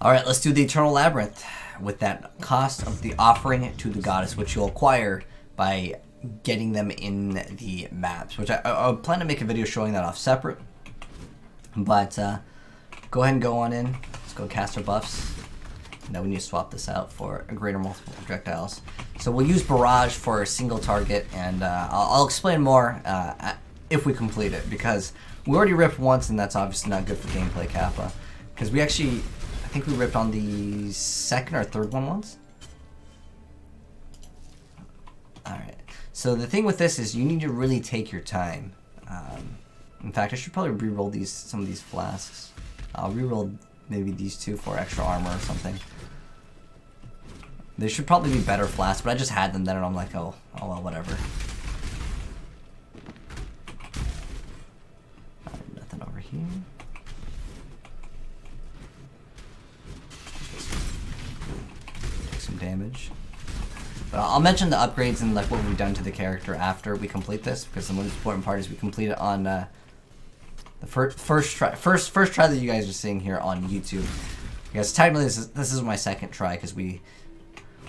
All right, let's do the Eternal Labyrinth with that cost of the offering to the goddess, which you'll acquire by getting them in the maps, which I, I, I plan to make a video showing that off separate. But uh, go ahead and go on in. Let's go cast our buffs. Now we need to swap this out for a greater multiple projectiles. So we'll use Barrage for a single target, and uh, I'll, I'll, explain more uh, if we complete it, because we already ripped once, and that's obviously not good for gameplay Kappa. Because we actually think we ripped on the second or third one once. Alright. So the thing with this is you need to really take your time. Um, in fact, I should probably re-roll these some of these flasks. I'll re-roll maybe these two for extra armor or something. They should probably be better flasks, but I just had them then and I'm like, oh, oh well, whatever. Right, nothing over here. Some damage. But I'll mention the upgrades and like what we've done to the character after we complete this, because the most important part is we complete it on uh, the first first try, first first try that you guys are seeing here on YouTube. Because technically this is this is my second try because we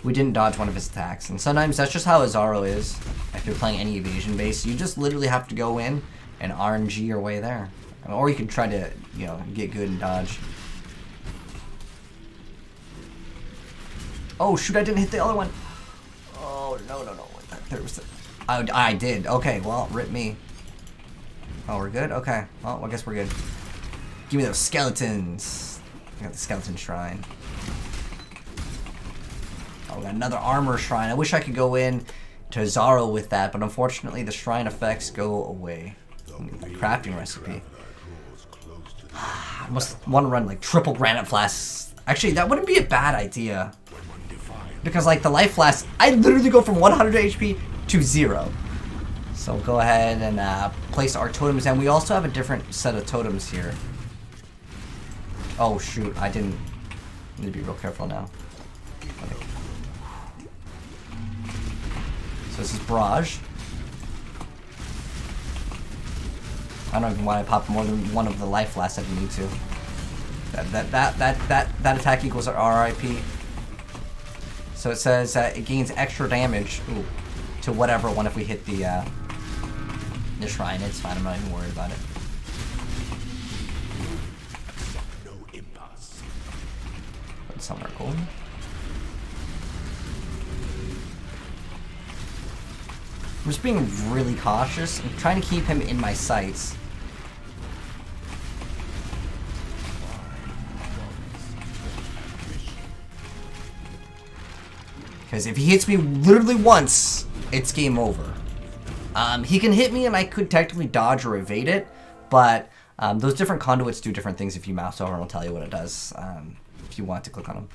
we didn't dodge one of his attacks, and sometimes that's just how Izaro is. If you're playing any evasion base, you just literally have to go in and RNG your way there, or you can try to you know get good and dodge. Oh, shoot, I didn't hit the other one. Oh, no, no, no. There was I, I did. Okay, well, rip me. Oh, we're good? Okay. Well, I guess we're good. Give me those skeletons. I got the skeleton shrine. Oh, we got another armor shrine. I wish I could go in to Zaro with that, but unfortunately the shrine effects go away. The crafting recipe. I must want to run like triple granite flasks. Actually, that wouldn't be a bad idea. Because like the life flask, I literally go from 100 HP to zero. So we'll go ahead and uh, place our totems, and we also have a different set of totems here. Oh shoot, I didn't. need to be real careful now. Okay. So this is Barrage. I don't even want to pop more than one of the life flasks if you need to. That that that that that that attack equals our RIP. So it says uh, it gains extra damage ooh, to whatever one if we hit the uh, the shrine. It's fine. I'm not even worried about it. No impasse. Put some are cool. I'm just being really cautious. I'm trying to keep him in my sights. Because if he hits me literally once, it's game over. Um, he can hit me and I could technically dodge or evade it, but um, those different conduits do different things if you mouse over and I'll tell you what it does um, if you want to click on them.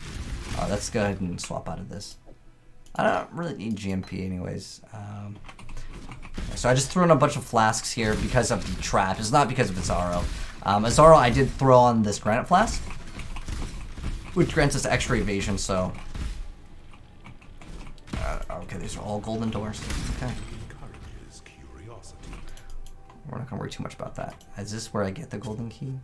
Uh, let's go ahead and swap out of this. I don't really need GMP anyways. Um, so I just threw in a bunch of flasks here because of the trap. It's not because of Izaro. Um, Izaro, I did throw on this granite flask, which grants us extra evasion, so uh, okay, these are all golden doors. Okay. We're not gonna worry too much about that. Is this where I get the golden key?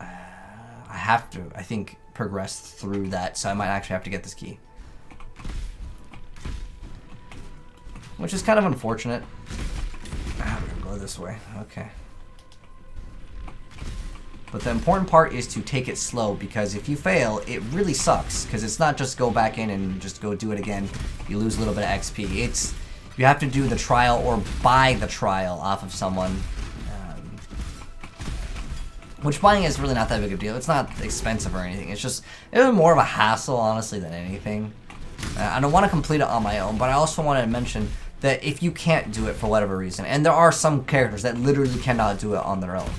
Uh, I have to, I think, progress through that, so I might actually have to get this key. Which is kind of unfortunate. Ah, we're gonna go this way. Okay. But the important part is to take it slow because if you fail, it really sucks because it's not just go back in and just go do it again. You lose a little bit of XP. It's you have to do the trial or buy the trial off of someone. Um, which buying is really not that big of a deal. It's not expensive or anything. It's just it's more of a hassle, honestly, than anything. Uh, I don't want to complete it on my own, but I also want to mention that if you can't do it for whatever reason, and there are some characters that literally cannot do it on their own.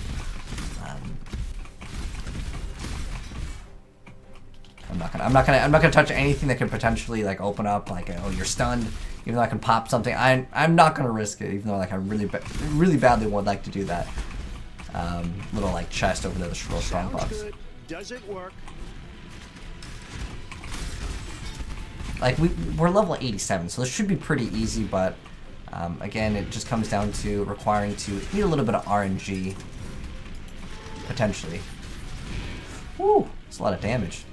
I'm not gonna. I'm not gonna. I'm not gonna touch anything that could potentially like open up. Like, oh, you're stunned. Even though I can pop something, I I'm not gonna risk it. Even though like I really ba really badly would like to do that. Um, little like chest over there, the strong box. Does it work? Like we we're level 87, so this should be pretty easy. But um, again, it just comes down to requiring to need a little bit of RNG potentially. Woo! It's a lot of damage.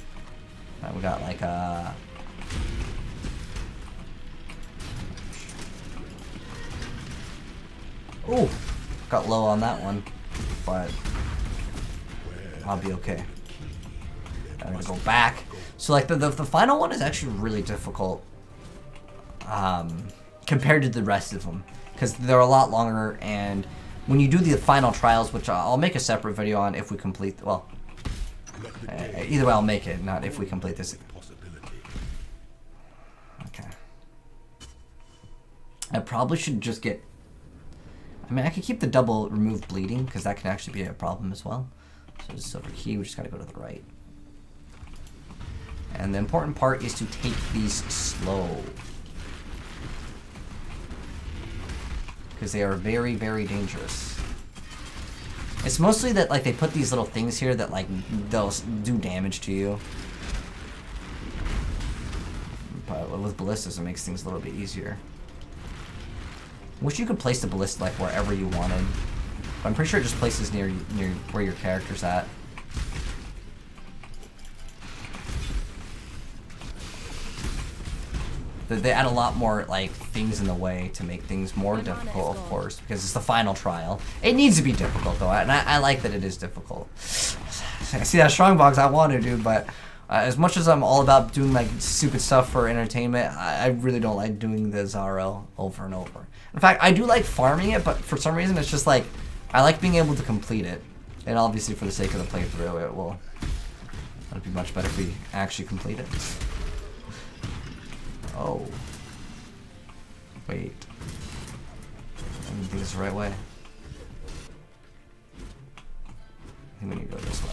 Right, we got like a... Ooh, got low on that one, but I'll be okay. I'm gonna go back. So like the, the, the final one is actually really difficult um, compared to the rest of them because they're a lot longer and when you do the final trials, which I'll make a separate video on if we complete, well, uh, either way I'll make it, not if we complete this. Okay. I probably should just get I mean, I could keep the double remove bleeding, because that can actually be a problem as well. So this silver key, we just gotta go to the right. And the important part is to take these slow. Because they are very, very dangerous. It's mostly that, like, they put these little things here that, like, they'll do damage to you. But with ballistas, it makes things a little bit easier. Wish you could place the ballista like wherever you wanted. But I'm pretty sure it just places near near where your character's at. They add a lot more like things in the way to make things more difficult, of course, because it's the final trial. It needs to be difficult though, and I, I like that it is difficult. I see that strong box I want to do, but uh, as much as I'm all about doing like stupid stuff for entertainment, I, I really don't like doing the Zaro over and over. In fact, I do like farming it, but for some reason it's just like, I like being able to complete it. And obviously for the sake of the playthrough, it will it'd be much better if we actually complete it. Oh. Wait. I don't think it's the right way. I think we need to go this way.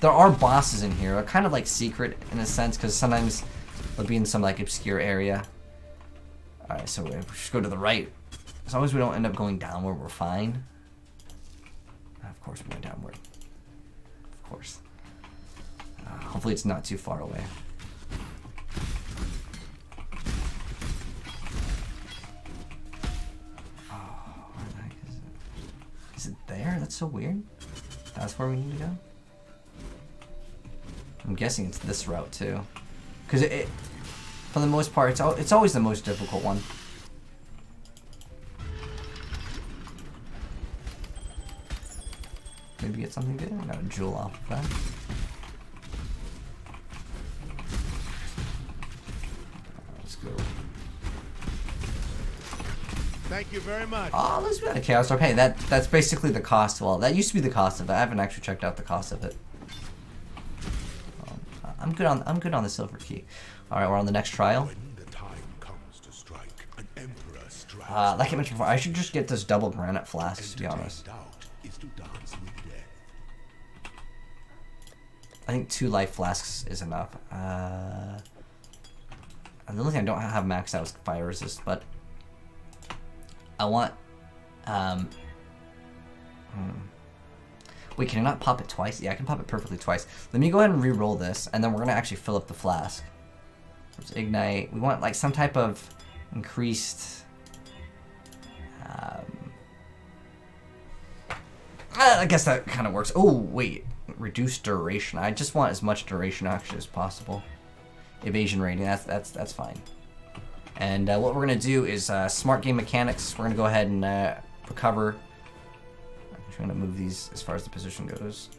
There are bosses in here. They're kind of like secret in a sense, because sometimes they'll be in some like obscure area. Alright, so we just go to the right. As long as we don't end up going downward, we're fine. Of course we went downward. Of course. Hopefully it's not too far away. Oh, is it? There? That's so weird. That's where we need to go? I'm guessing it's this route too. Because it, it, for the most part, it's, it's always the most difficult one. Maybe get something good? No, jewel off of that. Thank you very much. Oh, let's be a Chaos Orb. Hey, that, that's basically the cost. of Well, that used to be the cost of it. I haven't actually checked out the cost of it. Um, I'm good on I'm good on the silver key. All right, we're on the next trial. Strike, uh, like I mentioned before, I should just get this double granite flask, to be honest. I think two life flasks is enough. Uh, the only thing I don't have maxed out is fire resist, but I want. Um, hmm. Wait, can I not pop it twice? Yeah, I can pop it perfectly twice. Let me go ahead and re-roll this, and then we're gonna actually fill up the flask. Let's ignite. We want like some type of increased. Um, I guess that kind of works. Oh wait, reduced duration. I just want as much duration actually as possible. Evasion rating. That's that's that's fine. And uh, what we're gonna do is uh, smart game mechanics. We're gonna go ahead and uh, recover. I'm just gonna move these as far as the position goes,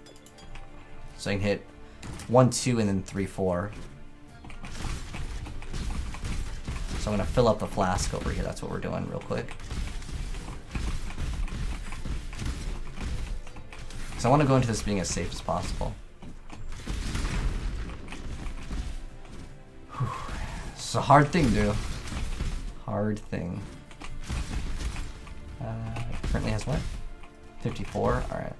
so I can hit one, two, and then three, four. So I'm gonna fill up the flask over here. That's what we're doing real quick. So I want to go into this being as safe as possible. Whew. It's a hard thing to do. Hard thing. Uh, currently has what? 54? Alright.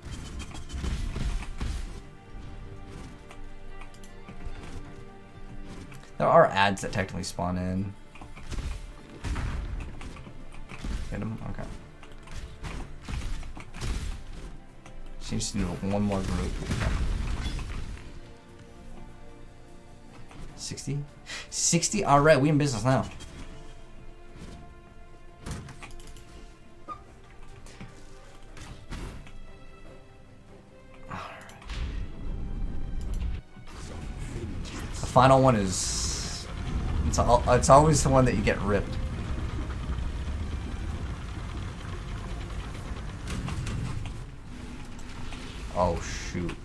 There are ads that technically spawn in. Hit him? Okay. Seems to need one more group. 60? 60? Alright, we in business now. Final one is it's all, it's always the one that you get ripped. Oh shoot.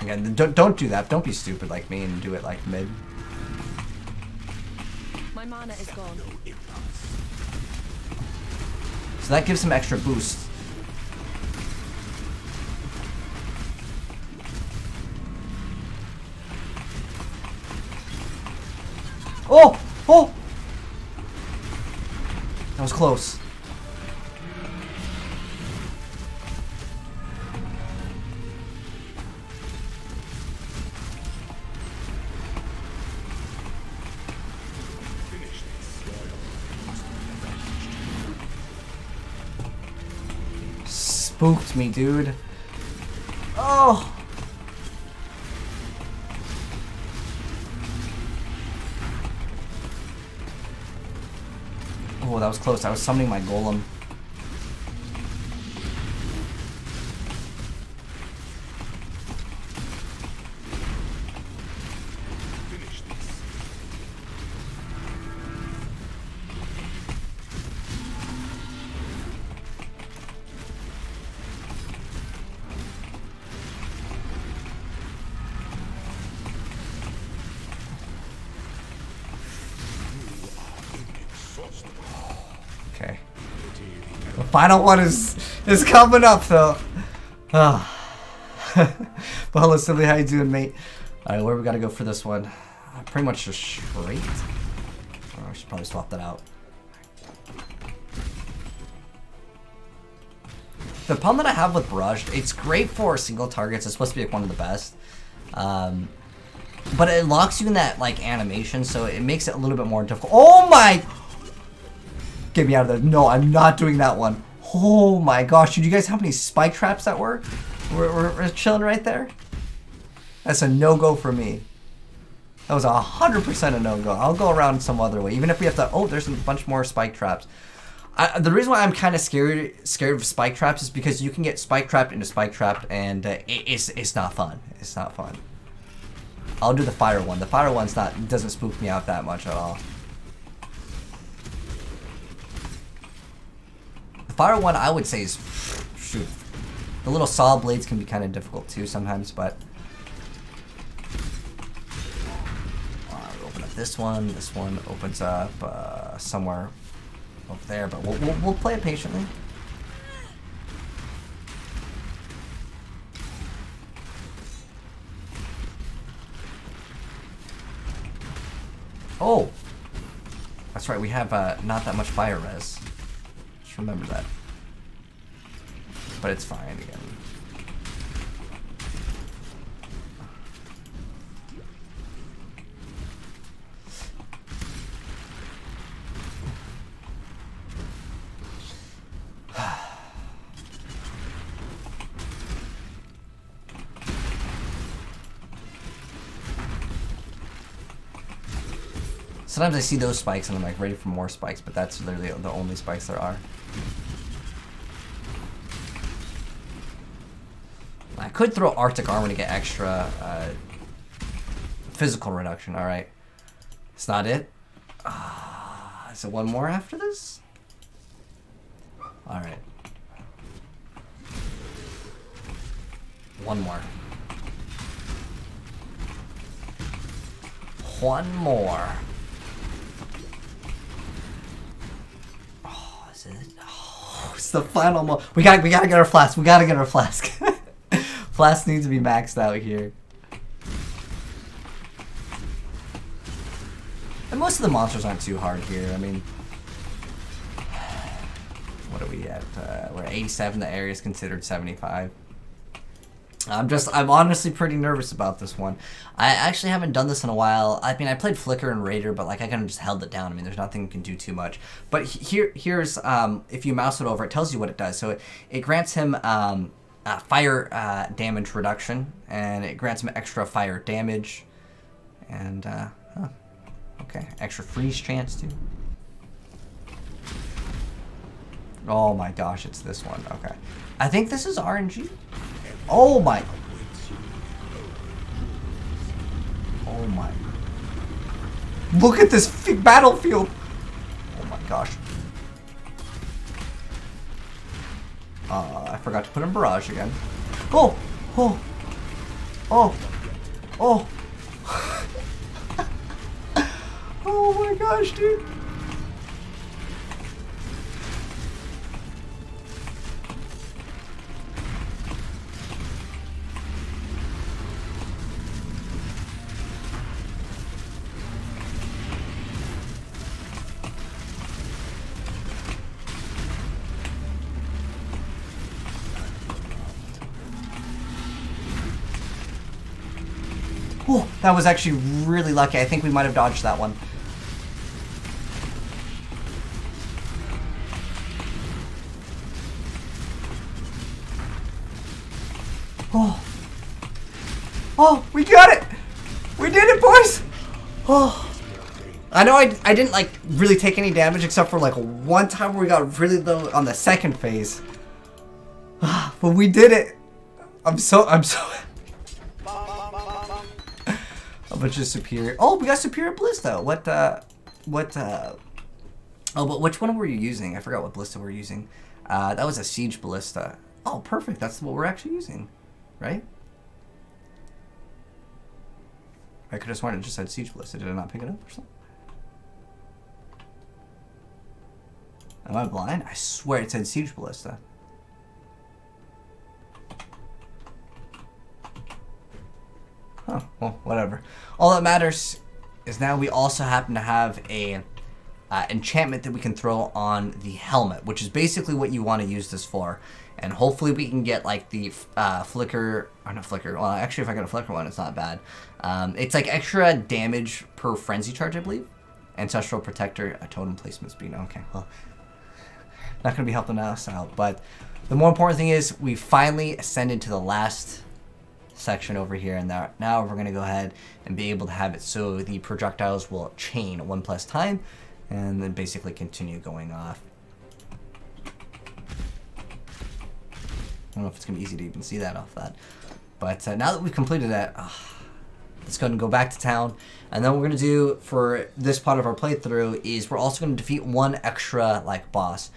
Again, don't don't do that. Don't be stupid like me and do it like mid. My mana is gone. So that gives some extra boost. Oh! Oh! That was close. Spooked me, dude. Oh! Oh, that was close. I was summoning my golem. Final one is is coming up though. Ah. well, Silly, how you doing, mate? Alright, where we gotta go for this one? Uh, pretty much just straight. Oh, I should probably swap that out. The problem that I have with Barrage, it's great for single targets. It's supposed to be like one of the best. Um, but it locks you in that like animation, so it makes it a little bit more difficult. Oh my! Get me out of there. No, I'm not doing that one. Oh my gosh, did you guys have any spike traps that were? We're, we're, we're chilling right there? That's a no-go for me. That was a 100% a no-go. I'll go around some other way. Even if we have to... Oh, there's a bunch more spike traps. I, the reason why I'm kind of scared scared of spike traps is because you can get spike trapped into spike trapped and uh, it, it's, it's not fun. It's not fun. I'll do the fire one. The fire one's not doesn't spook me out that much at all. Fire one I would say is shoot. The little saw blades can be kind of difficult too sometimes, but uh, open up this one. This one opens up uh, somewhere over there, but we'll, we'll, we'll play it patiently. Oh! That's right, we have uh, not that much fire res. Remember that. But it's fine again. Sometimes I see those spikes and I'm like ready for more spikes, but that's literally the only spikes there are. I could throw Arctic Armor to get extra uh, physical reduction, alright. It's not it. Uh, is it one more after this? Alright. One more. One more. Oh, is it? Oh, it's the final mo- We gotta, we gotta get our flask. We gotta get our flask. flask needs to be maxed out here. And most of the monsters aren't too hard here. I mean, what are we at? Uh, we're 87. The area is considered 75. I'm just, I'm honestly pretty nervous about this one. I actually haven't done this in a while. I mean, I played Flicker and Raider, but like I kind of just held it down. I mean, there's nothing you can do too much. But here, here's, um, if you mouse it over, it tells you what it does. So it, it grants him um, uh, fire uh, damage reduction, and it grants him extra fire damage, and uh, huh. okay, extra freeze chance too. Oh my gosh, it's this one. Okay, I think this is RNG. Oh my. Oh my. Look at this battlefield. Oh my gosh. Uh, I forgot to put in barrage again. Oh, oh, oh, oh. oh my gosh, dude. That was actually really lucky. I think we might have dodged that one. Oh. Oh, we got it! We did it, boys! Oh. I know I, I didn't, like, really take any damage except for, like, one time where we got really low on the second phase. Ah, but we did it! I'm so, I'm so a bunch of superior. Oh, we got superior ballista. What? Uh, what? Uh, oh, but which one were you using? I forgot what ballista we're using. Uh, that was a siege ballista. Oh, perfect. That's what we're actually using, right? I could have sworn it just said siege ballista. Did I not pick it up or something? Am I blind? I swear it said siege ballista. Oh, well, whatever. All that matters is now we also happen to have a uh, enchantment that we can throw on the helmet, which is basically what you want to use this for. And hopefully we can get like the uh, flicker, or not flicker, well actually if I get a flicker one it's not bad. Um, it's like extra damage per frenzy charge I believe. Ancestral Protector, a totem placement speed, okay, well, not going to be helping us out. But the more important thing is we finally ascended to the last section over here and that now we're going to go ahead and be able to have it so the projectiles will chain one plus time and then basically continue going off. I don't know if it's going to be easy to even see that off that. But uh, now that we've completed that, uh, let's go and go back to town. And then what we're going to do for this part of our playthrough is we're also going to defeat one extra like boss.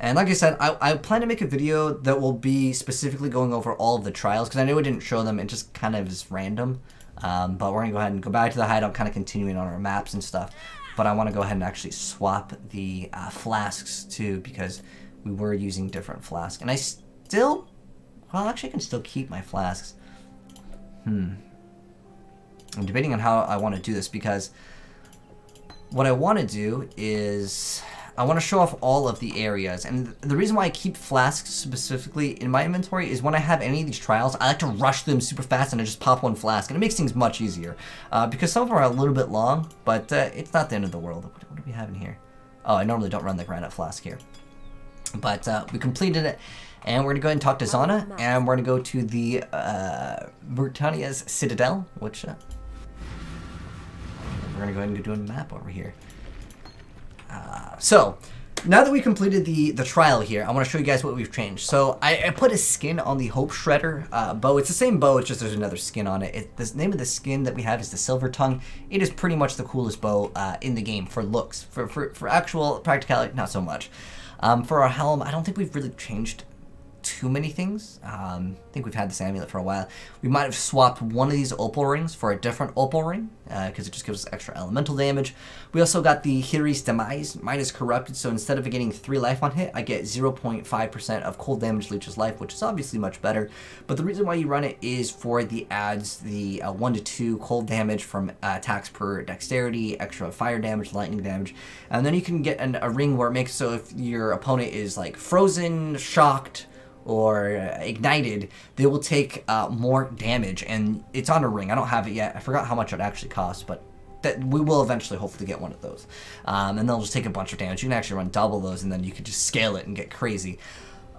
And like I said, I, I plan to make a video that will be specifically going over all of the trials, because I know I didn't show them, it just kind of is random. Um, but we're going to go ahead and go back to the hideout, kind of continuing on our maps and stuff. But I want to go ahead and actually swap the uh, flasks too, because we were using different flasks. And I still, well actually I can still keep my flasks. Hmm. I'm debating on how I want to do this, because what I want to do is I want to show off all of the areas. And the reason why I keep flasks specifically in my inventory is when I have any of these trials, I like to rush them super fast and I just pop one flask. And it makes things much easier. Uh, because some of them are a little bit long, but uh, it's not the end of the world. What, what do we have in here? Oh, I normally don't run the granite flask here. But uh, we completed it. And we're going to go ahead and talk to Zana. And we're going to go to the uh, Veritania's Citadel, which... Uh, we're going to go ahead and do a map over here. Uh, so, now that we completed the, the trial here, I want to show you guys what we've changed. So, I, I put a skin on the Hope Shredder uh, bow. It's the same bow, it's just there's another skin on it. it. The name of the skin that we have is the Silver Tongue. It is pretty much the coolest bow uh, in the game for looks. For, for, for actual practicality, not so much. Um, for our helm, I don't think we've really changed too many things. Um, I think we've had this amulet for a while. We might have swapped one of these opal rings for a different opal ring, because uh, it just gives us extra elemental damage. We also got the Hyrri's Demise. Mine is corrupted, so instead of getting 3 life on hit, I get 0.5% of cold damage leeches life, which is obviously much better. But the reason why you run it is for the adds the uh, 1 to 2 cold damage from uh, attacks per dexterity, extra fire damage, lightning damage. And then you can get an, a ring where it makes so if your opponent is like frozen, shocked, or ignited, they will take uh, more damage. And it's on a ring. I don't have it yet. I forgot how much it actually costs, but that we will eventually hopefully get one of those. Um, and they'll just take a bunch of damage. You can actually run double those, and then you can just scale it and get crazy.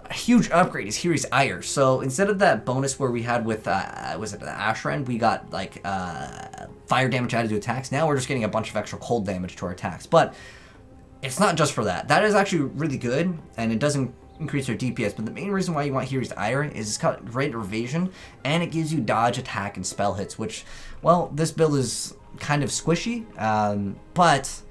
A huge upgrade is Hyrri's Ire. So instead of that bonus where we had with, uh, was it the Ashrend, we got like uh, fire damage added to attacks. Now we're just getting a bunch of extra cold damage to our attacks. But it's not just for that. That is actually really good, and it doesn't increase your DPS, but the main reason why you want Hyrri's Ire is it's got great evasion, and it gives you dodge, attack, and spell hits, which, well, this build is kind of squishy, um, but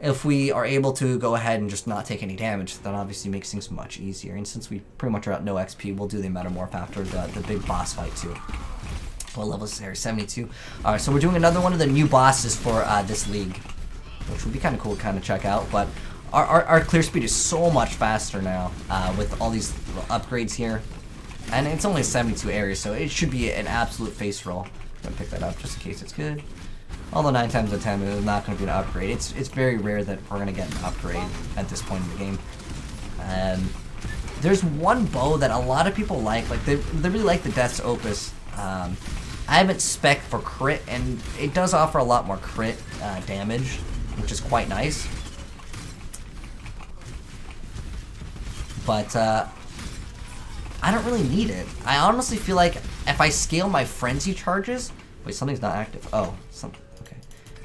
if we are able to go ahead and just not take any damage, that obviously makes things much easier. And since we pretty much are at no XP, we'll do the Metamorph after the, the big boss fight too. What level is there? 72. Alright, so we're doing another one of the new bosses for uh, this league, which would be kind of cool to kind of check out. But our, our, our, clear speed is so much faster now uh, with all these upgrades here. And it's only 72 areas, so it should be an absolute face roll. I'm to pick that up just in case it's good. Although 9 times out of 10 it's not to be an upgrade. It's it's very rare that we're to get an upgrade at this point in the game. Um, there's one bow that a lot of people like. Like, they, they really like the Death's Opus. Um, I haven't spec for crit, and it does offer a lot more crit uh, damage, which is quite nice. But, uh, I don't really need it. I honestly feel like if I scale my frenzy charges... Wait, something's not active. Oh, some, okay.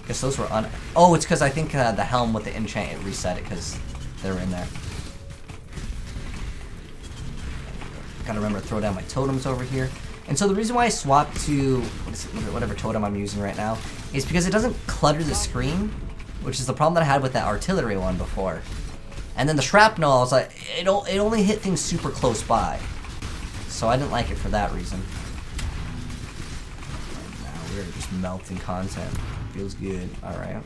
Guess those were on... Oh, it's because I think uh, the helm with the enchant it reset it because they were in there. Gotta remember to throw down my totems over here. And so the reason why I swapped to whatever totem I'm using right now is because it doesn't clutter the screen, which is the problem that I had with that artillery one before. And then the shrapnel, I was like, it, it only hit things super close by. So I didn't like it for that reason. Now we're just melting content. Feels good. Alright.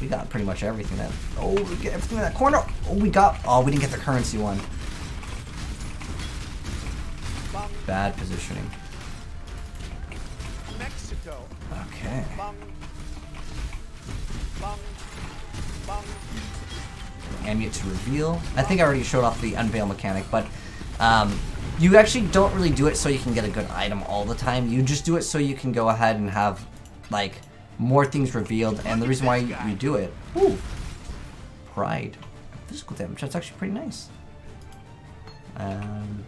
We got pretty much everything that. Oh, we get everything in that corner. Oh, we got. Oh, we didn't get the currency one. Bad positioning. Mexico. Okay. Ambient to reveal. I think I already showed off the unveil mechanic, but um, you actually don't really do it so you can get a good item all the time. You just do it so you can go ahead and have like more things revealed. And the reason why you, you do it, ooh, pride, physical damage. That's actually pretty nice. Um,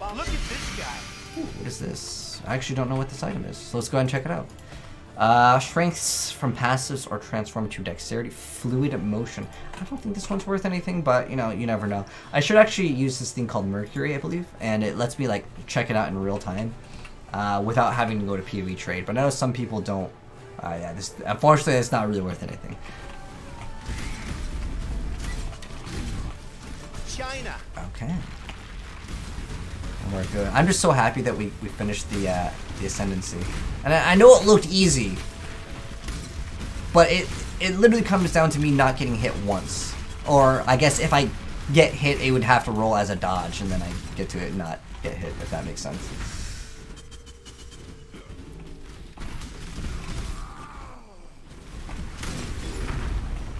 Look at this guy. Ooh, what is this? I actually don't know what this item is, so let's go ahead and check it out. Uh, strengths from passives or transform to dexterity, fluid motion. I don't think this one's worth anything, but you know, you never know. I should actually use this thing called Mercury, I believe, and it lets me like check it out in real time uh, without having to go to PoE trade. But I know some people don't. Uh, yeah, this unfortunately it's not really worth anything. China. Okay. We're good. I'm just so happy that we, we finished the uh, the ascendancy. And I, I know it looked easy, but it it literally comes down to me not getting hit once. Or I guess if I get hit, it would have to roll as a dodge, and then I get to it and not get hit, if that makes sense.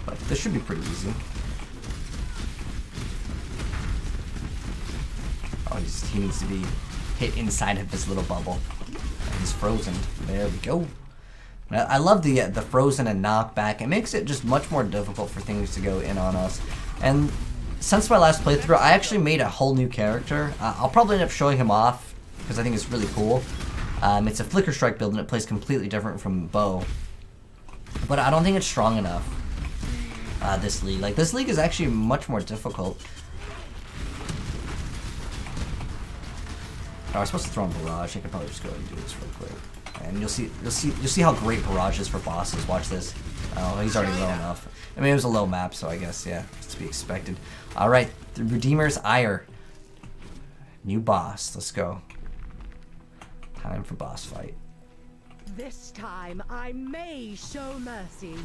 But this should be pretty easy. Oh, he's, he needs to be hit inside of this little bubble. He's frozen. There we go. I love the uh, the frozen and knockback. It makes it just much more difficult for things to go in on us. And since my last playthrough, I actually made a whole new character. Uh, I'll probably end up showing him off because I think it's really cool. Um, it's a Flicker Strike build and it plays completely different from Bow. But I don't think it's strong enough, uh, this league. Like, this league is actually much more difficult. I was supposed to throw in Barrage. I could probably just go and do this real quick. And you'll see, you'll see, you'll see how great Barrage is for bosses. Watch this. Oh, he's already low enough. I mean, it was a low map, so I guess yeah, it's to be expected. All right, the Redeemer's Ire. New boss. Let's go. Time for boss fight. This time I may show mercy.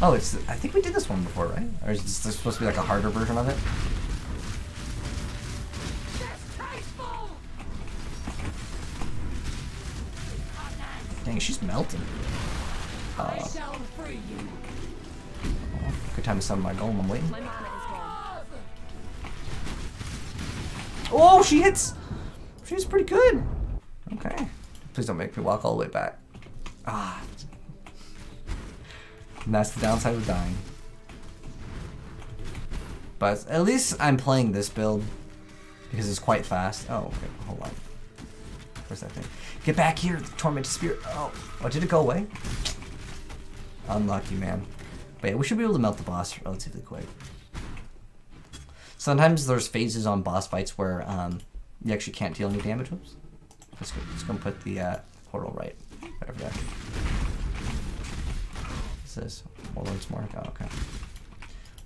Oh, it's. I think we did this one before, right? Or is this supposed to be like a harder version of it? Dang, she's melting. Uh, good time to summon my golem. I'm waiting. Oh, she hits. She's pretty good. Okay. Please don't make me walk all the way back. Ah. And that's the downside of dying. But at least I'm playing this build because it's quite fast. Oh, okay. Hold on. Where's that thing? Get back here, Tormented Spirit. Oh, oh, did it go away? Unlucky, man. But yeah, we should be able to melt the boss relatively quick. Sometimes there's phases on boss fights where um, you actually can't deal any damage. Oops. Let's go, let's go and put the uh, portal right. Whatever that. What's this? Warlord's Mark? Oh, okay.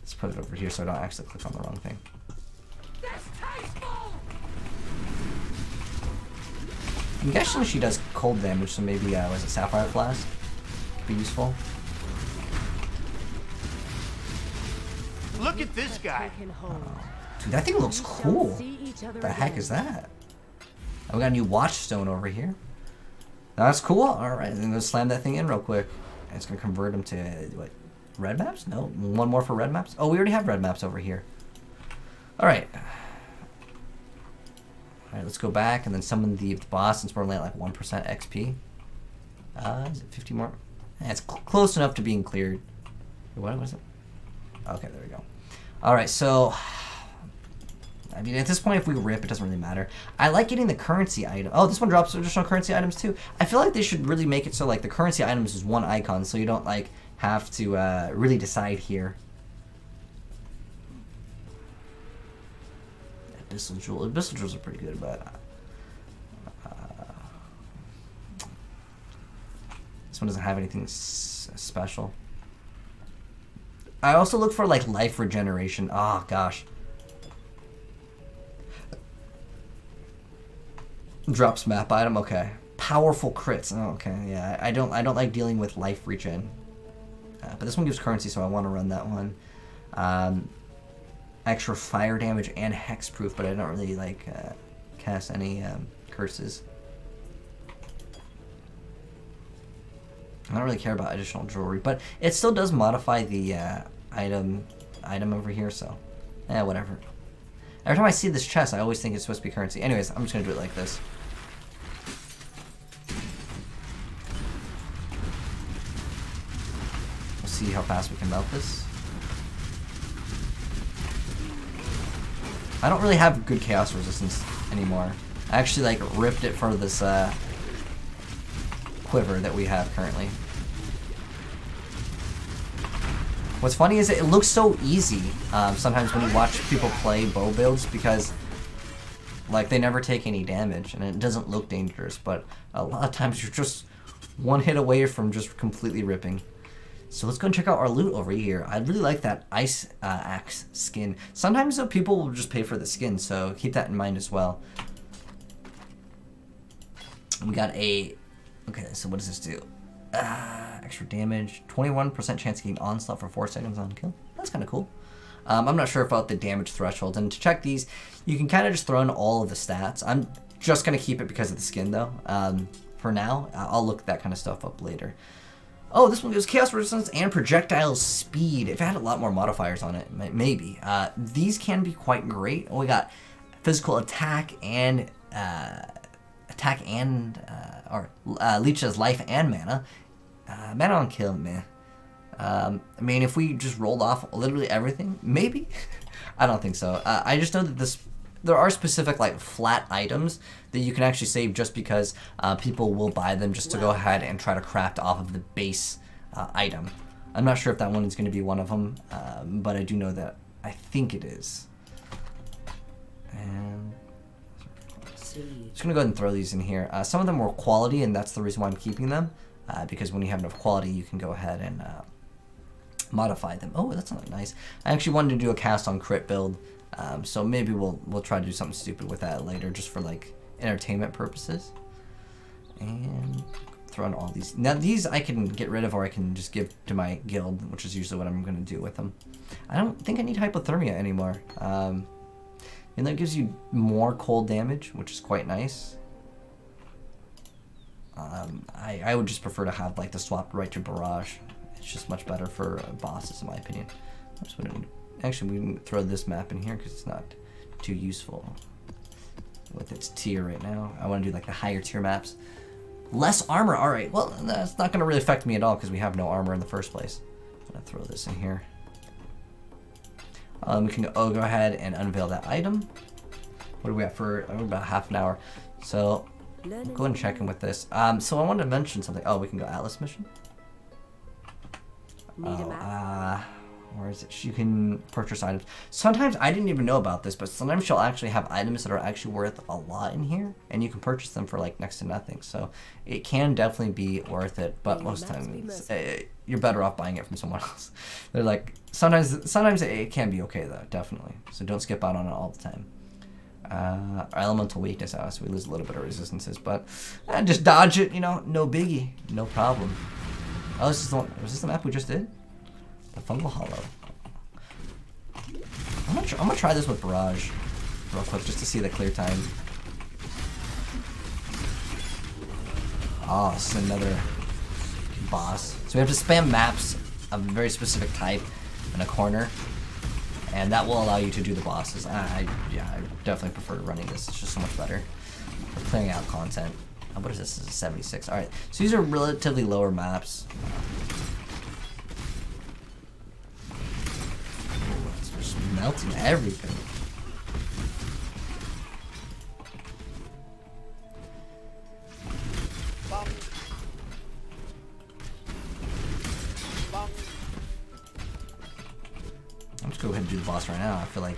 Let's put it over here so I don't actually click on the wrong thing. I'm guessing she does cold damage, so maybe, uh, was it Sapphire Flask? Could be useful. Look at this guy. Hold. Dude, that thing looks cool. see each other The heck is that? And we got a new watchstone over here. That's cool. Alright, then let's slam that thing in real quick. And it's gonna convert them to, what, red maps? No, one more for red maps? Oh, we already have red maps over here. Alright. Alright, let's go back and then summon the boss since we're only at like 1% XP. Uh, is it 50 more? Eh, it's cl- close enough to being cleared. What was it? Okay, there we go. Alright, so I mean, at this point, if we rip, it doesn't really matter. I like getting the currency item. Oh, this one drops additional currency items too. I feel like they should really make it so like the currency items is one icon, so you don't like have to uh, really decide here. Abyssal jewel. Abyssal jewels are pretty good, but uh, this one doesn't have anything special. I also look for like life regeneration. Oh gosh. Drops map item. Okay. Powerful crits. Oh, okay. Yeah. I I don't. I don't like dealing with life regen. Uh, but this one gives currency, so I want to run that one. Um, extra fire damage and hexproof, but I don't really like uh, cast any um, curses. I don't really care about additional jewelry, but it still does modify the uh, item item over here, so yeah, whatever. Every time I see this chest, I always think it's supposed to be currency. Anyways, I'm just gonna do it like this. We'll see how fast we can melt this. I don't really have good chaos resistance anymore. I actually like ripped it for this uh, quiver that we have currently. What's funny is it looks so easy um, sometimes when you watch people play bow builds because like they never take any damage and it doesn't look dangerous, but a lot of times you're just one hit away from just completely ripping. So let's go and check out our loot over here. I really like that ice uh, axe skin. Sometimes though people will just pay for the skin, so keep that in mind as well. We got a okay. So what does this do? Uh, extra damage, 21% chance of getting onslaught for four seconds on kill. That's kind of cool. Um, I'm not sure about the damage thresholds, and to check these, you can kind of just throw in all of the stats. I'm just gonna keep it because of the skin though. Um, for now, I'll look that kind of stuff up later. Oh, this one gives chaos resistance and projectile speed. If it had a lot more modifiers on it, maybe. Uh, these can be quite great. Oh, we got physical attack and uh, attack and uh, or uh, leeches life and mana. Uh, mana on kill, man. Um, I mean, if we just rolled off literally everything, maybe. I don't think so. Uh, I just know that this there are specific like flat items that you can actually save just because uh, people will buy them just to go ahead and try to craft off of the base uh, item. I'm not sure if that one is going to be one of them, um, but I do know that I think it is. And just gonna go ahead and throw these in here. Uh, some of them were quality, and that's the reason why I'm keeping them. Uh, because when you have enough quality, you can go ahead and uh, modify them. Oh, that's not nice. I actually wanted to do a cast on crit build, um, so maybe we'll we'll try to do something stupid with that later, just for like entertainment purposes. And throw in all these. Now these I can get rid of, or I can just give to my guild, which is usually what I'm gonna do with them. I don't think I need hypothermia anymore. Um, and that gives you more cold damage, which is quite nice. Um, I, I would just prefer to have like the swap right to barrage. It's just much better for uh, bosses, in my opinion. Actually, we can throw this map in here because it's not too useful with its tier right now. I want to do like the higher tier maps. Less armor. All right. Well, that's not gonna really affect me at all because we have no armor in the first place. I'm gonna throw this in here. Um, we can go, oh, go ahead and unveil that item. What do we have for oh, about half an hour? So go ahead and check in with this. Um, so I wanted to mention something. Oh, we can go Atlas mission. Need a Oh, map? uh, where is it? You can purchase items. Sometimes I didn't even know about this, but sometimes she'll actually have items that are actually worth a lot in here, and you can purchase them for like next to nothing. So it can definitely be worth it, but most the maps be times merciful. uh, you're better off buying it from someone else. They're like sometimes sometimes it can be okay though, definitely. So don't skip out on it all the time. Uh, our elemental weakness, uh, so we lose a little bit of resistances, but uh, just dodge it, you know, no biggie, no problem. Oh, this is the one, was this the map we just did? The Fungal Hollow. I'm gonna, I'm gonna try this with Barrage real quick just to see the clear time. Oh, is another boss. So we have to spam maps of a very specific type in a corner, and that will allow you to do the bosses. I, yeah, I definitely prefer running this. It's just so much better clearing out content. Uh, what is this? This is 76. All right, so these are relatively lower maps. Melting everything. I'm just gonna go ahead and do the boss right now. I feel like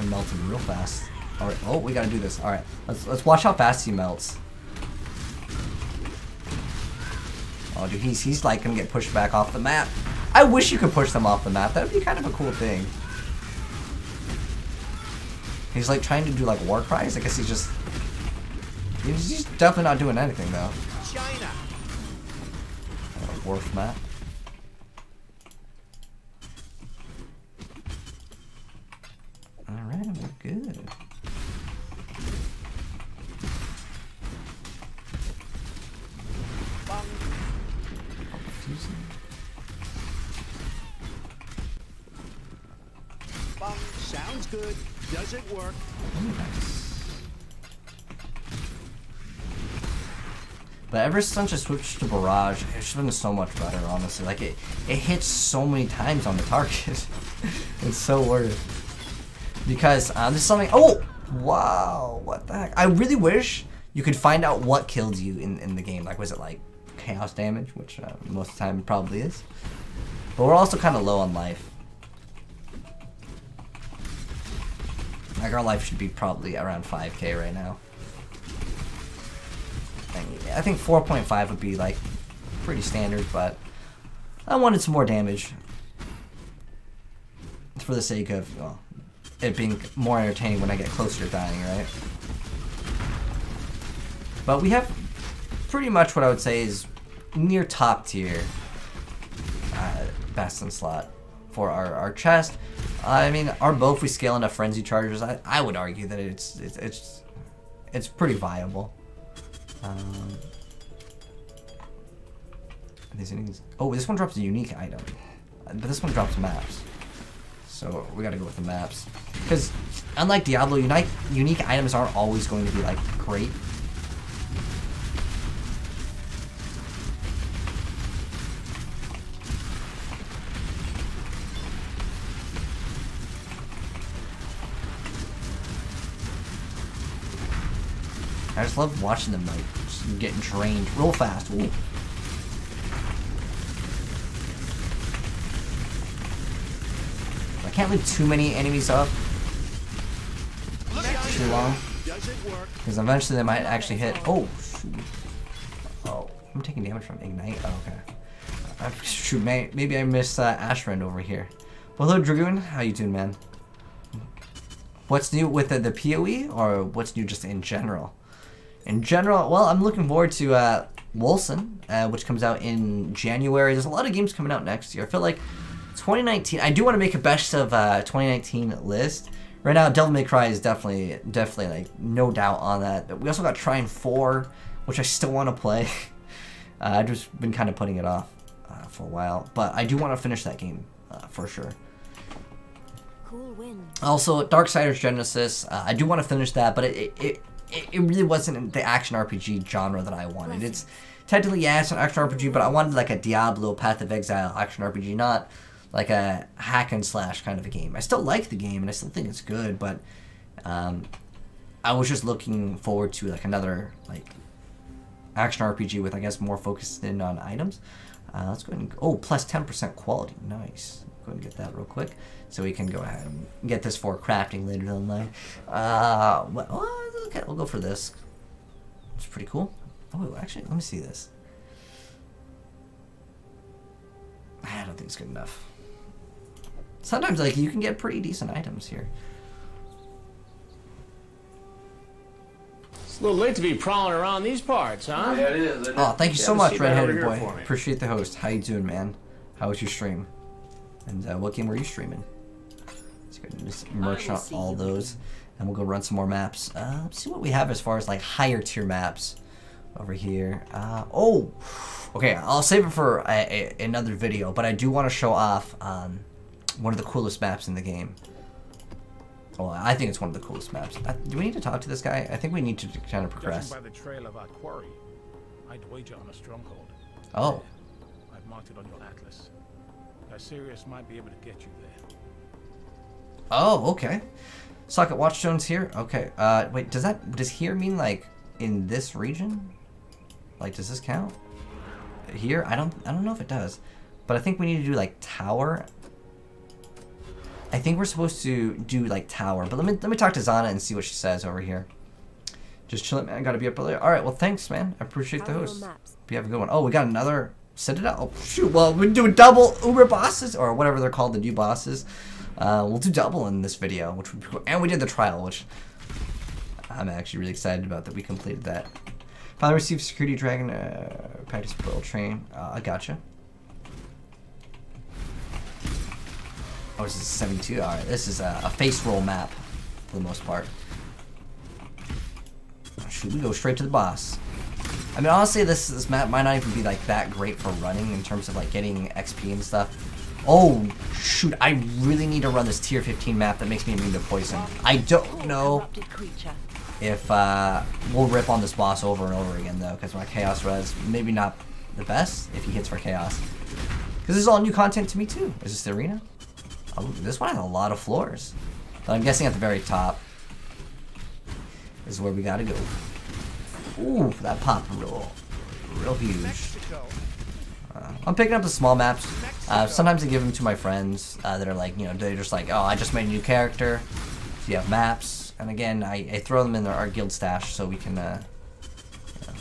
I'm melting real fast. All right. Oh, we gotta do this. All right. Let's let's watch how fast he melts. Oh, dude, he's he's like gonna get pushed back off the map. I wish you could push them off the map. That would be kind of a cool thing. He's like trying to do like war cries. I guess he's just he's, he's definitely not doing anything though. China. Uh, Wharf map. Ever since I switched to Barrage, it's been so much better, honestly. Like, it, it hits so many times on the target. it's so worth it. Because uh, this is something... Oh! Wow! What the heck? I really wish you could find out what killed you in, in the game. Like, was it, like, chaos damage? Which uh, most of the time probably is. But we're also kind of low on life. Like, our life should be probably around 5k right now. I think 4.5 would be like pretty standard, but I wanted some more damage for the sake of well, it being more entertaining when I get closer to dying, right? But we have pretty much what I would say is near top tier uh, Bastion slot for our, our chest. I mean, our if we scale enough frenzy chargers, I, I would argue that it's it's it's, it's pretty viable. Um, these things. Oh, this one drops a unique item, Uh, but this one drops maps. So we gotta go with the maps because unlike Diablo, unique unique items aren't always going to be like great. I just love watching them like just get drained real fast. Ooh. I can't leave too many enemies up too long because eventually they might actually hit. Oh, shoot. oh, I'm taking damage from ignite. Oh, okay. Uh, shoot, may, maybe I missed uh, Ashrend over here. Well, hello Dragoon, how you doing, man? What's new with the POE or what's new just in general? In general, well, I'm looking forward to uh, Wolcen, uh, which comes out in January. There's a lot of games coming out next year. I feel like 2019. I do want to make a best of uh, 2019 list. Right now, Devil May Cry is definitely, definitely like no doubt on that. We also got Trine 4, which I still want to play. uh, I've just been kind of putting it off uh, for a while, but I do want to finish that game uh, for sure. Cool. Also, Darksiders Genesis, uh, I do want to finish that, but it, it, it, it really wasn't the action RPG genre that I wanted. It's technically, it's an action RPG, but I wanted like a Diablo Path of Exile action RPG, not like a hack and slash kind of a game. I still like the game and I still think it's good, but um, I was just looking forward to like another like action RPG with I guess more focused in on items. Uh, let's go ahead and oh plus 10% quality. Nice. Go ahead and get that real quick, so we can go ahead and get this for crafting later down the line. Uh, well, okay, we'll go for this. It's pretty cool. Oh, actually, let me see this. I don't think it's good enough. Sometimes, like, you can get pretty decent items here. It's a little late to be prowling around these parts, huh? Yeah, it is. isn't? Oh, thank you Yeah, so much, see that Redheaded Boy. Appreciate the host. How you doing, man? How was your stream? And uh, what game were you streaming? Let's go and just merch will out all you those, and we'll go run some more maps. Uh, let's see what we have as far as like higher tier maps over here. Uh, oh, okay. I'll save it for a, a, another video, but I do want to show off um, one of the coolest maps in the game. Well, I think it's one of the coolest maps. Uh, do we need to talk to this guy? I think we need to kind of progress. Judging by the trail of our quarry, I'd wager on a stronghold. Oh, I've marked it on your atlas. Sirus might be able to get you there. Oh, okay. Socket Watchstones here. Okay. Uh, wait. Does that does here mean like in this region? Like, does this count? Here? I don't. I don't know if it does, but I think we need to do like tower. I think we're supposed to do like tower, but let me let me talk to Zana and see what she says over here. Just chilling, man. Gotta be up early. All right. Well, thanks, man. I appreciate the How are your host. You have a good one. Oh, we got another Citadel. Oh, shoot. Well, we're doing double Uber bosses or whatever they're called, the new bosses. Uh, we'll do double in this video, which would be cool. And we did the trial, which I'm actually really excited about that we completed that. Finally received security dragon uh, practice pearl train. Uh, I gotcha. Oh, this is 72. All right, this is a, a face roll map for the most part. Should we go straight to the boss? I mean, honestly, this this map might not even be like that great for running in terms of like getting XP and stuff. Oh shoot! I really need to run this tier 15 map that makes me immune to poison. I don't know if uh, we'll rip on this boss over and over again though, because my chaos res maybe not the best if he hits for chaos. Because this is all new content to me too. Is this the arena? Oh, this one has a lot of floors, but I'm guessing at the very top is where we gotta go. Ooh, that pop real, real huge. Mexico. Uh, I'm picking up the small maps. Uh, sometimes I give them to my friends uh, that are like, you know, they're just like, oh, I just made a new character. So you have maps, and again, I, I throw them in our guild stash so we can uh, you know,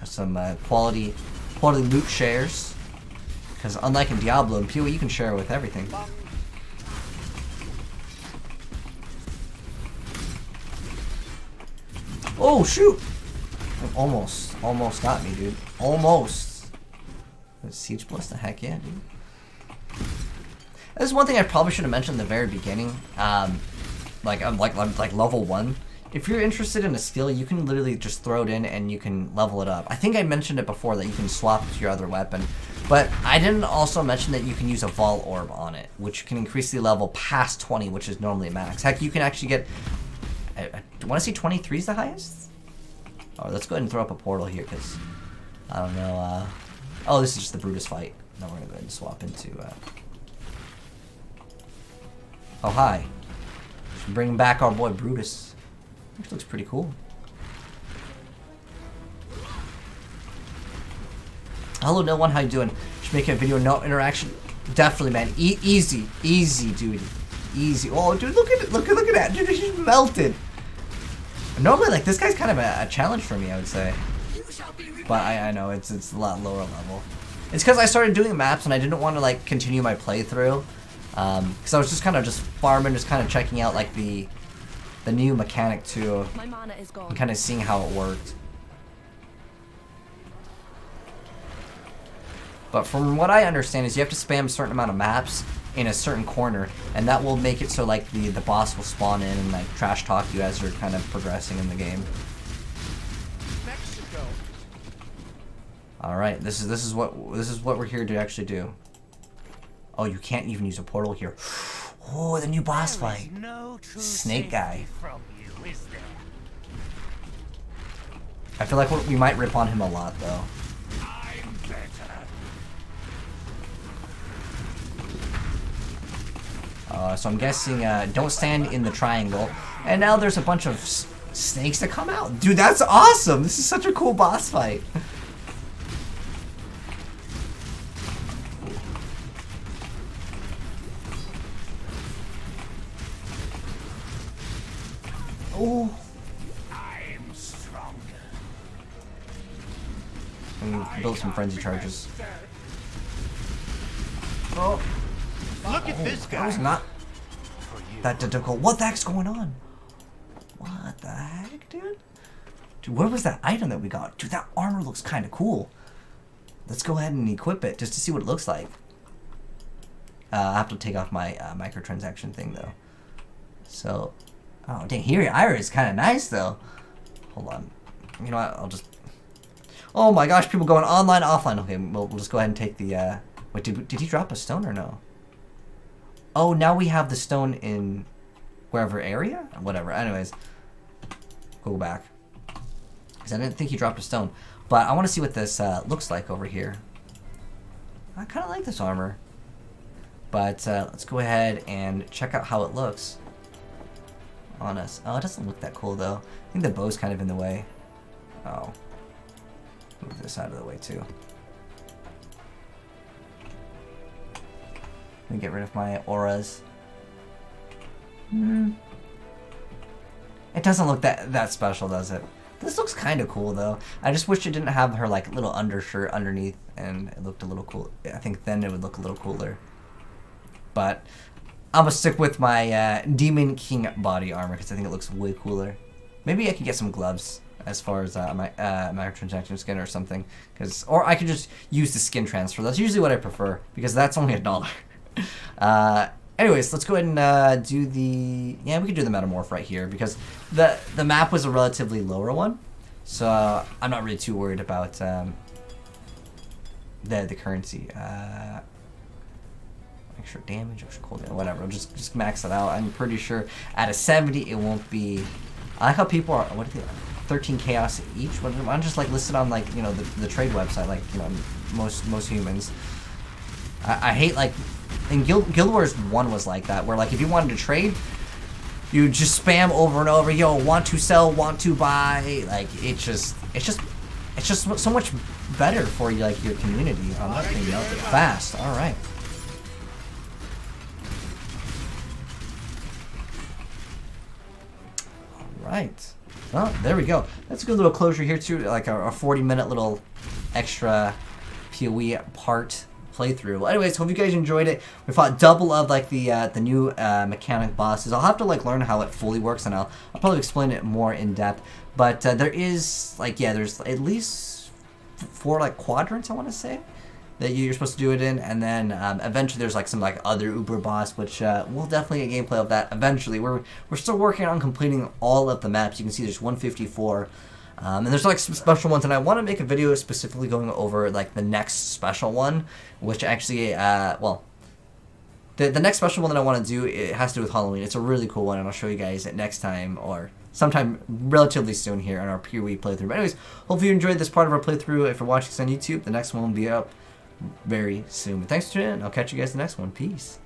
have some uh, quality quality loot shares. Because unlike in Diablo and PoE, you can share with everything. Oh shoot! Almost, almost got me, dude. Almost. Siege the heck yeah, dude. This is one thing I probably should have mentioned in the very beginning. Um, like, I'm like, I'm like level one. If you're interested in a skill, you can literally just throw it in and you can level it up. I think I mentioned it before that you can swap to your other weapon, but I didn't also mention that you can use a Vaal Orb on it, which can increase the level past 20, which is normally max. Heck, you can actually get. I, I want to see 23 is the highest. Oh, let's go ahead and throw up a portal here, because I don't know. Uh, oh, this is just the Brutus fight. Now we're gonna go ahead and swap into. Uh, oh hi, Just bring back our boy Brutus. Which looks pretty cool. Hello, no one. How you doing? Should make a video, no interaction. Definitely, man. E easy, easy, dude. Easy. Oh, dude, look at it. Look at look at that, dude. He's melted. Normally, like this guy's kind of a, a challenge for me, I would say. But I, I know it's it's a lot lower level. It's because I started doing maps and I didn't want to like continue my playthrough. Um, because I was just kind of just farming, just kind of checking out like the the new mechanic too, My mana is gone. and kind of seeing how it worked. But from what I understand is you have to spam a certain amount of maps in a certain corner, and that will make it so like the the boss will spawn in and like trash talk you as you're kind of progressing in the game. All right, this is this is what this is what we're here to actually do. Oh, you can't even use a portal here. Oh, the new boss fight. No Snake guy. You? I feel like we we might rip on him a lot though. I'm better. Uh, so I'm guessing uh, don't stand in the triangle. And now there's a bunch of s- snakes that come out. Dude, that's awesome. This is such a cool boss fight. frenzy charges. Oh, Look at this guy. that was not that difficult. What the heck's going on? What the heck, dude? Dude, where was that item that we got? Dude, that armor looks kind of cool. Let's go ahead and equip it just to see what it looks like. Uh, I have to take off my uh, microtransaction thing though. So, oh dang, Hyrri's Ire is kind of nice though. Hold on, you know what? I'll just. Oh my gosh, people going online, offline. Okay, we'll, we'll just go ahead and take the. Uh... Wait, did did he drop a stone or no? Oh, now we have the stone in wherever area, whatever. Anyways, go back because I didn't think he dropped a stone. But I want to see what this uh, looks like over here. I kind of like this armor. But uh, let's go ahead and check out how it looks on us. Oh, it doesn't look that cool though. I think the bow's kind of in the way. Oh. Move this out of the way too. Let me get rid of my auras. Hmm. It doesn't look that that special, does it? This looks kind of cool though. I just wish it didn't have her like little undershirt underneath, and it looked a little cool. I think then it would look a little cooler. But I'm gonna stick with my uh, Demon King body armor because I think it looks way cooler. Maybe I could get some gloves as far as uh, my uh, microtransaction skin or something, because or I could just use the skin transfer. That's usually what I prefer because that's only a dollar. uh, anyways, let's go ahead and uh, do the yeah we could do the metamorph right here because the the map was a relatively lower one, so I'm not really too worried about um, the the currency. Uh, extra damage, extra cooldown, whatever. I'll just just max it out. I'm pretty sure at a 70 it won't be. I like how people are. What are they? 13 chaos each. What, I'm just like listed on like you know the, the trade website like you know most most humans. I, I hate like in Guild Guild Wars one was like that where like if you wanted to trade. You just spam over and over, yo, want to sell, want to buy, like it just, it's just, it's just so much better for you, like your community. Oh, that thing melted fast. All right. Right. Well, there we go. That's a good little closure here too, like a, a 40 minute little extra PoE part playthrough. Well, anyways, hope you guys enjoyed it. We fought double of like the uh, the new uh, mechanic bosses. I'll have to like learn how it fully works, and I'll I'll probably explain it more in depth. But uh, there is like yeah, there's at least four like quadrants I want to say that you're supposed to do it in, and then um, eventually there's like some like other Uber boss, which uh, we'll definitely get gameplay of that eventually. We're we're still working on completing all of the maps. You can see there's 154. Um, and there's like some special ones, and I want to make a video specifically going over like the next special one, which actually, uh, well, the the next special one that I want to do it has to do with Halloween. It's a really cool one, and I'll show you guys it next time or sometime relatively soon here on our PoE playthrough. But anyways, hopefully you enjoyed this part of our playthrough. If you're watching this on YouTube, the next one will be up very soon. But thanks for tuning in. I'll catch you guys in the next one. Peace.